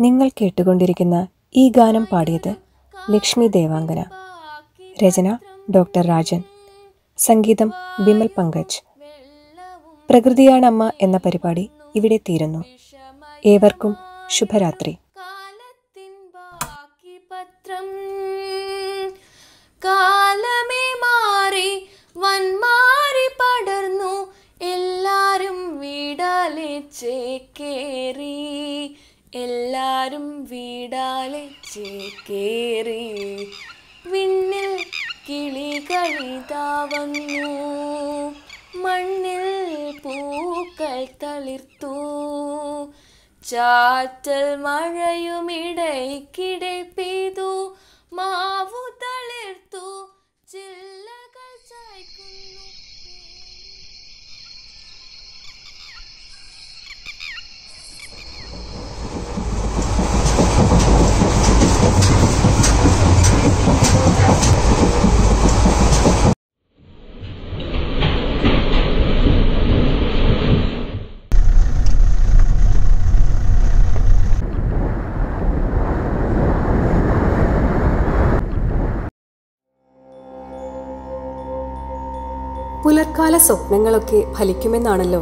നിങ്ങൾ കേട്ടുകൊണ്ടിരിക്കുന്ന ഈ ഗാനം പാടിയത് ലക്ഷ്മി ദേവാംഗന രചന ഡോക്ടർ രാജൻ. സംഗീതം ബിമൽ പങ്കജ്. പ്രകൃതിയാണമ്മ എന്ന പരിപാടി ഇവിടെ തീരുന്നു. ഏവർക്കും ശുഭരാത്രി. കാലമേ മാറി വന്മാറി പടർന്നു. എല്ലാരും വീടാലെ ചേക്കേറി. എല്ലാരും വീടാലെ ചേക്കേറി. വിണ്ണിൽ കിളികളിതാ വന്നു. മണ്ണിൽ പൂക്കൾ തളിർത്തു. ചാറ്റൽ മഴയുമിടയ്ക്കിടെ പെയ്തു. മാവു പുലർക്കാല സ്വപ്നങ്ങളൊക്കെ ഫലിക്കുമെന്നാണല്ലോ.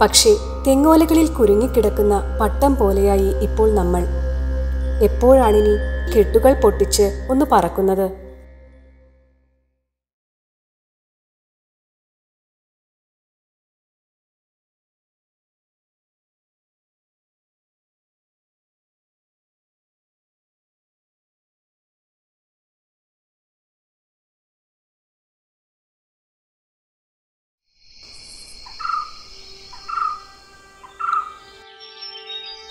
പക്ഷേ തെങ്ങോലകളിൽ കുരുങ്ങിക്കിടക്കുന്ന പട്ടം പോലെയായി ഇപ്പോൾ നമ്മൾ. എപ്പോഴാണിനി കെട്ടുകൾ പൊട്ടിച്ച് ഒന്ന് പറക്കുന്നത്?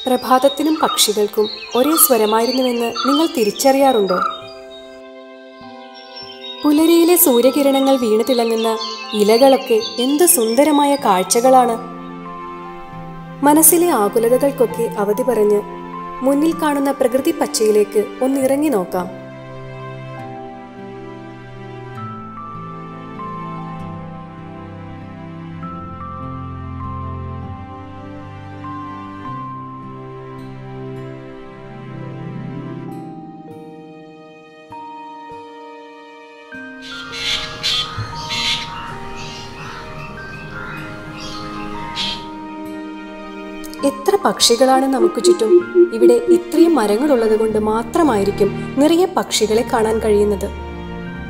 പ്രഭാതത്തിനും പക്ഷികൾക്കും ഒരേ സ്വരമായിരുന്നുവെന്ന് നിങ്ങൾ തിരിച്ചറിയാറുണ്ടോ? പുലരിയിലെ സൂര്യകിരണങ്ങൾ വീണു തിളങ്ങുന്ന ഇലകളൊക്കെ എന്ത് സുന്ദരമായ കാഴ്ചകളാണ്. മനസ്സിലെ ആകുലതകൾക്കൊക്കെ അവധി പറഞ്ഞ് മുന്നിൽ കാണുന്ന പ്രകൃതി പച്ചയിലേക്ക് ഒന്നിറങ്ങി നോക്കാം. പക്ഷികളാണ് നമുക്ക് ചുറ്റും. ഇവിടെ ഇത്രയും മരങ്ങളുള്ളത് കൊണ്ട് മാത്രമായിരിക്കും നിറയെ പക്ഷികളെ കാണാൻ കഴിയുന്നത്.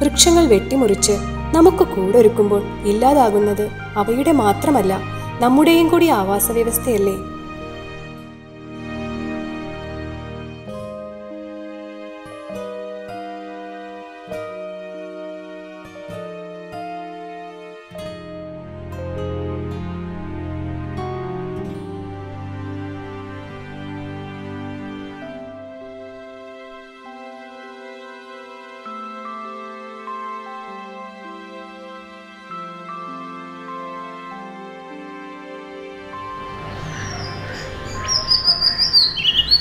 വൃക്ഷങ്ങൾ വെട്ടിമുറിച്ച് നമുക്ക് കൂടൊരുക്കുമ്പോൾ ഇല്ലാതാകുന്നത് അവയുടെ മാത്രമല്ല നമ്മുടെയും കൂടി ആവാസ വ്യവസ്ഥയല്ലേ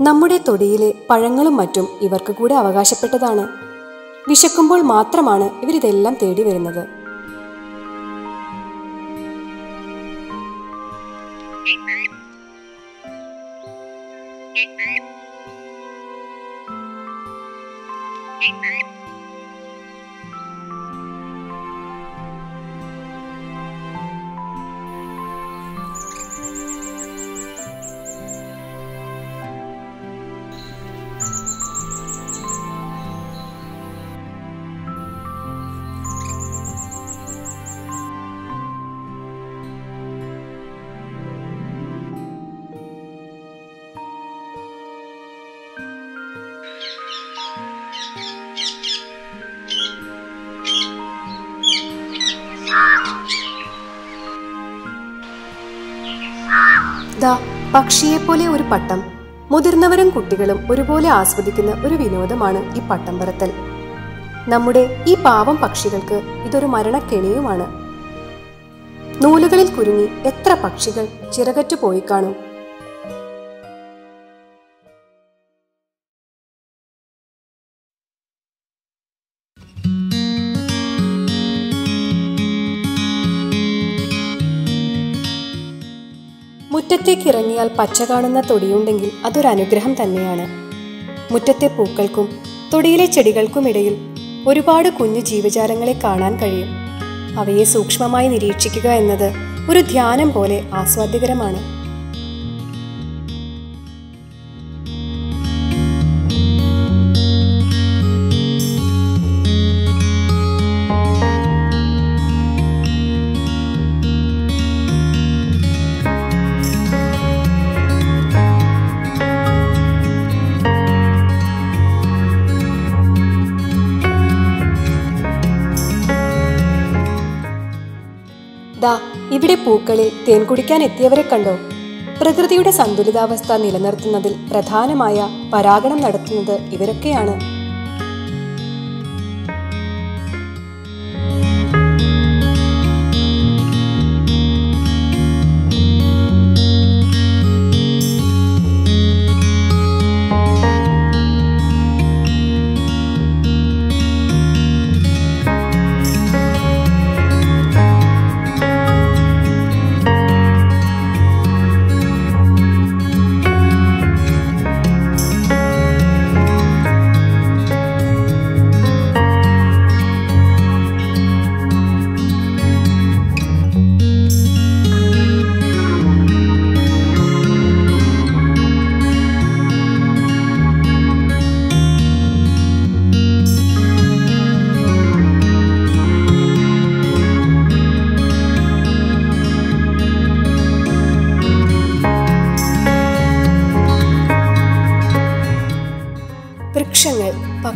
നമ്മുടെ തൊടിയിലെ പഴങ്ങളും മറ്റും ഇവർക്ക് കൂടെ അവകാശപ്പെട്ടതാണ് വിശക്കുമ്പോൾ മാത്രമാണ് ഇവരിതെല്ലാം തേടി വരുന്നത് പക്ഷിയെപ്പോലെ ഒരു പട്ടം. മുതിർന്നവരും കുട്ടികളും ഒരുപോലെ ആസ്വദിക്കുന്ന ഒരു വിനോദമാണ് ഈ പട്ടം പറത്തൽ. നമ്മുടെ ഈ പാവം പക്ഷികൾക്ക് ഇതൊരു മരണക്കെണിയുമാണ്. നൂലുകളിൽ കുരുങ്ങി എത്ര പക്ഷികൾ ചിറകറ്റു പോയി കാണും. മുറ്റത്തേക്ക് ഇറങ്ങിയാൽ പച്ച കാണുന്ന തൊടിയുണ്ടെങ്കിൽ അതൊരു അനുഗ്രഹം തന്നെയാണ്. മുറ്റത്തെ പൂക്കൾക്കും തൊടിയിലെ ചെടികൾക്കുമിടയിൽ ഒരുപാട് കുഞ്ഞു ജീവജാലങ്ങളെ കാണാൻ കഴിയും. അവയെ സൂക്ഷ്മമായി നിരീക്ഷിക്കുക എന്നത് ഒരു ധ്യാനം പോലെ ആസ്വാദ്യകരമാണ്. ദാ ഇവിടെ പൂക്കളിൽ തേൻ കുടിക്കാൻ എത്തിയവരെ കണ്ടോ? പ്രകൃതിയുടെ സന്തുലിതാവസ്ഥ നിലനിർത്തുന്നതിൽ പ്രധാനമായ പരാഗണം നടത്തുന്നത് ഇവരൊക്കെയാണ്.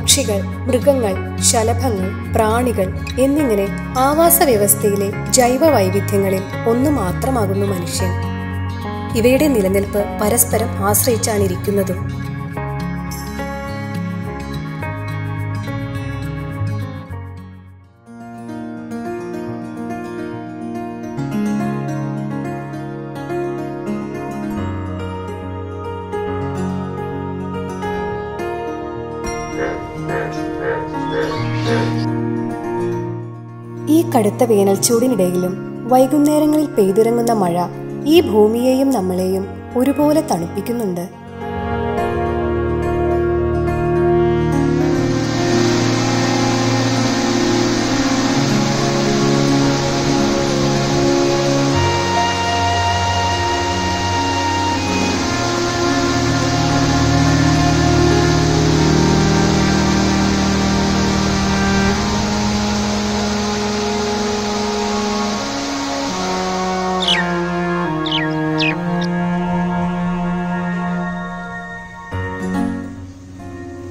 പക്ഷികൾ മൃഗങ്ങൾ ശലഭങ്ങൾ പ്രാണികൾ എന്നിങ്ങനെ ആവാസ വ്യവസ്ഥയിലെ ജൈവ വൈവിധ്യങ്ങളിൽ ഒന്നു മാത്രമാകുന്നു മനുഷ്യൻ. ഇവയുടെ നിലനിൽപ്പ് പരസ്പരം ആശ്രയിച്ചാണ് കടുത്ത വേനൽച്ചൂടിനിടയിലും വൈകുന്നേരങ്ങളിൽ പെയ്തിറങ്ങുന്ന മഴ ഈ ഭൂമിയെയും നമ്മളെയും ഒരുപോലെ തണുപ്പിക്കുന്നുണ്ട്.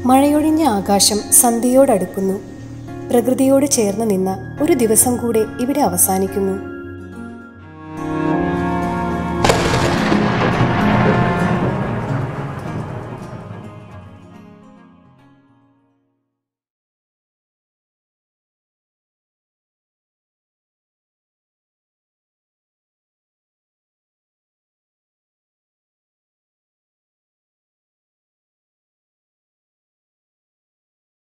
മഴയൊഴിഞ്ഞ ആകാശം സന്ധ്യയോടടുക്കുന്നു. പ്രകൃതിയോട് ചേർന്ന് നിന്ന ഒരു ദിവസം കൂടെ ഇവിടെ അവസാനിക്കുന്നു.